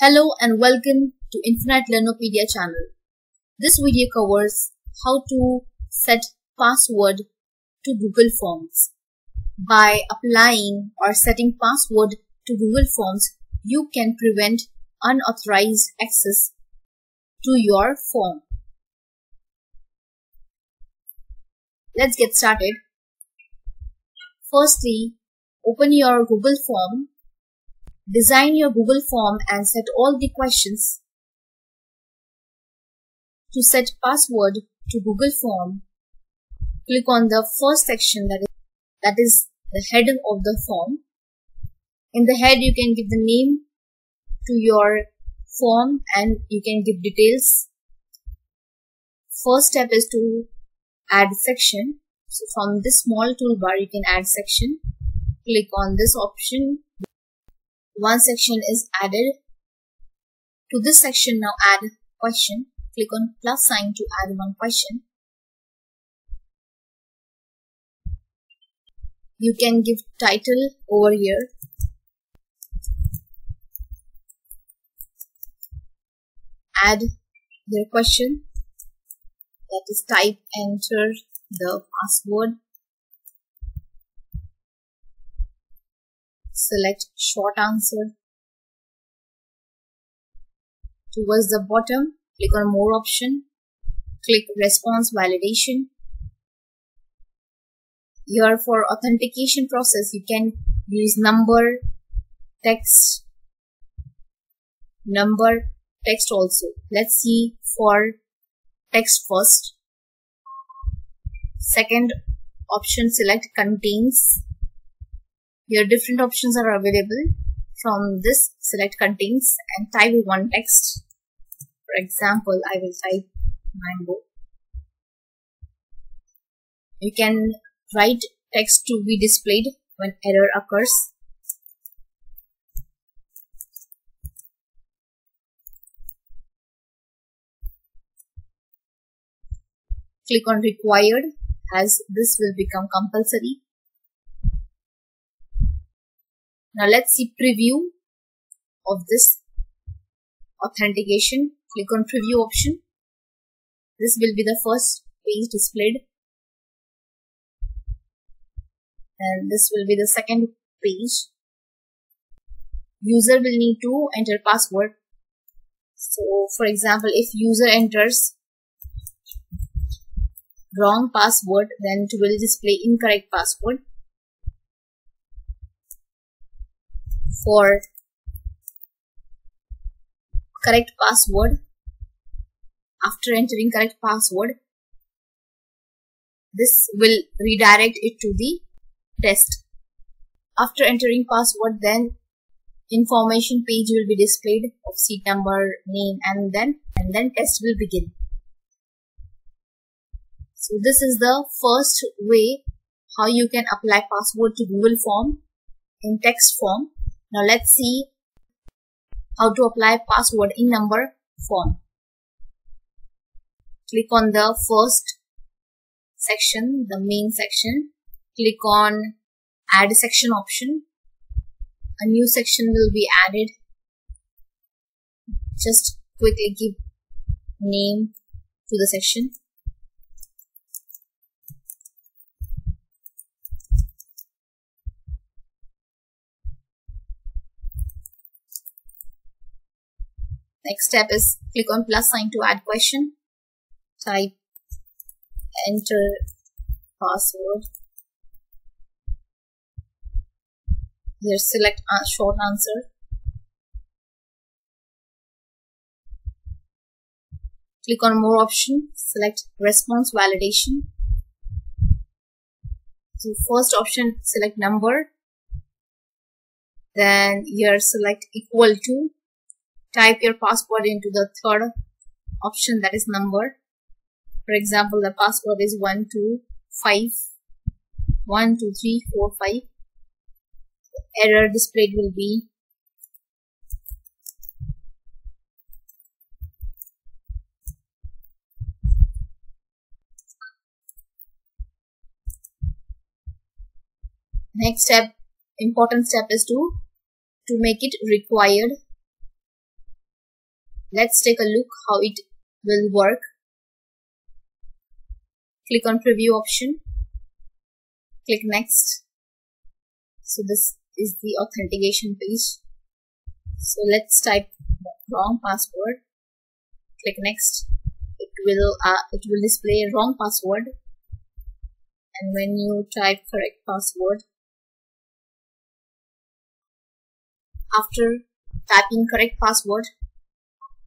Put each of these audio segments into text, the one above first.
Hello and welcome to Infinite Learnopidia channel. This video covers how to set password to Google Forms. By applying or setting password to Google Forms, you can prevent unauthorized access to your form. Let's get started. Firstly, open your Google form Design your Google form and set all the questions. To set password to Google form, click on the first section that is, that is the header of the form. In the head, you can give the name to your form and you can give details. First step is to add section. So from this small toolbar, you can add section. Click on this option one section is added. To this section now add question. Click on plus sign to add one question. You can give title over here. Add the question that is type enter the password select short answer. Towards the bottom, click on more option, click response validation. Here for authentication process, you can use number, text, number, text also. Let's see for text first. Second option select contains here different options are available. From this, select contains and type one text. For example, I will type mango. You can write text to be displayed when error occurs. Click on required as this will become compulsory Now let's see preview of this authentication. Click on preview option. This will be the first page displayed. And this will be the second page. User will need to enter password. So for example, if user enters wrong password, then it will display incorrect password. For correct password. After entering correct password this will redirect it to the test. After entering password then information page will be displayed of seat number name and then and then test will begin. So this is the first way how you can apply password to google form in text form now let's see how to apply password in number form. Click on the first section, the main section. Click on add section option. A new section will be added. Just quickly give name to the section. Next step is click on plus sign to add question. Type enter password. Here select short answer. Click on more option. Select response validation. So first option select number. Then here select equal to type your password into the third option that is number for example the password is 125 12345 error displayed will be next step important step is to to make it required let's take a look how it will work. Click on preview option. Click next. So this is the authentication page. So let's type wrong password. Click next. It will uh, it will display wrong password. And when you type correct password after typing correct password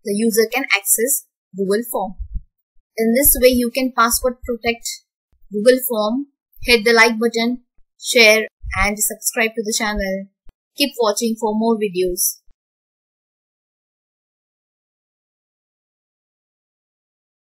the user can access Google Form. In this way you can password protect Google Form hit the like button share and subscribe to the channel. Keep watching for more videos